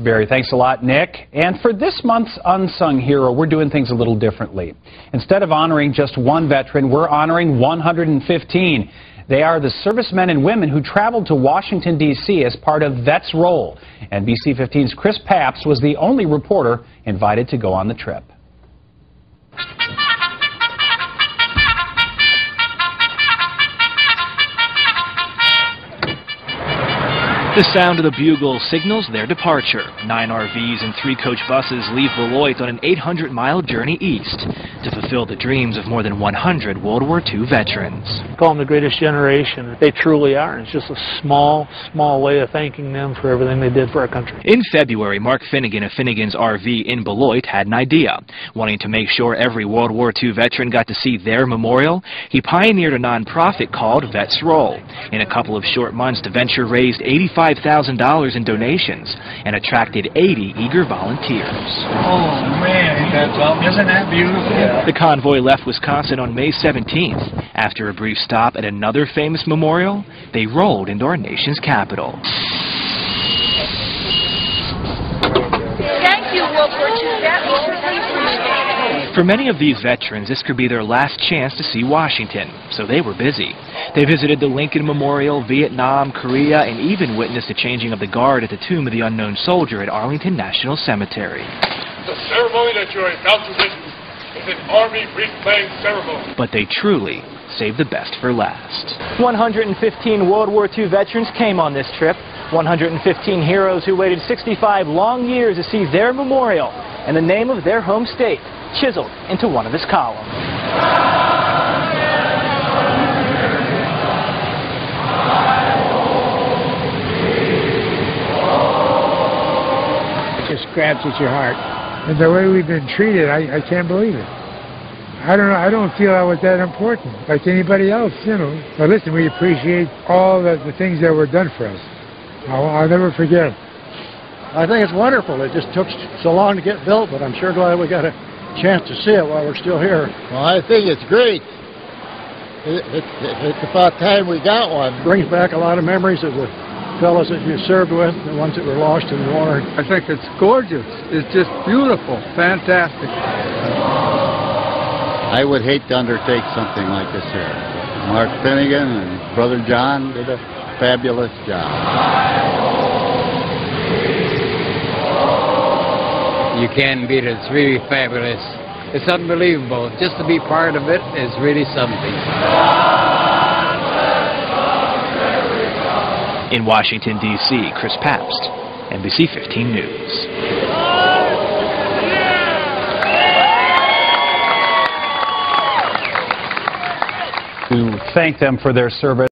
Barry, thanks a lot, Nick. And for this month's Unsung Hero, we're doing things a little differently. Instead of honoring just one veteran, we're honoring 115. They are the servicemen and women who traveled to Washington, D.C. as part of Vets Roll. NBC 15's Chris Papst was the only reporter invited to go on the trip. The sound of the bugle signals their departure. Nine RVs and three coach buses leave Beloit on an 800-mile journey east to fulfill the dreams of more than 100 World War II veterans. Call them the greatest generation. They truly are. It's just a small, small way of thanking them for everything they did for our country. In February, Mark Finnegan of Finnegan's RV in Beloit had an idea. Wanting to make sure every World War II veteran got to see their memorial, he pioneered a nonprofit called Vets Roll. In a couple of short months, the venture raised 85 $5,000 in donations and attracted 80 eager volunteers. Oh, man. Isn't that beautiful? Yeah. The convoy left Wisconsin on May 17th. After a brief stop at another famous memorial, they rolled into our nation's capital. Thank you, World War II vet. We certainly appreciate it. For many of these veterans, this could be their last chance to see Washington, so they were busy. They visited the Lincoln Memorial, Vietnam, Korea, and even witnessed the changing of the guard at the Tomb of the Unknown Soldier at Arlington National Cemetery. The ceremony that you are about to witness is an Army wreath laying ceremony. But they truly saved the best for last. 115 World War II veterans came on this trip. 115 heroes who waited 65 long years to see their memorial and the name of their home state chiseled into one of his columns. It just grabs at your heart. And the way we've been treated, I, I can't believe it. I don't know. I don't feel I was that important, like anybody else, you know. But listen, we appreciate all the, the things that were done for us. I'll, I'll never forget. I think it's wonderful. It just took so long to get built, but I'm sure glad we got a chance to see it while we're still here. Well, I think it's great. It, it, it's about time we got one. Brings back a lot of memories of the fellows that you served with, the ones that were lost in the war. I think it's gorgeous. It's just beautiful, fantastic. I would hate to undertake something like this here. Mark Finnegan and Brother John did a fabulous job. You can't beat it. It's really fabulous. It's unbelievable. Just to be part of it is really something. In Washington, D.C., Chris Papst, NBC 15 News. To thank them for their service.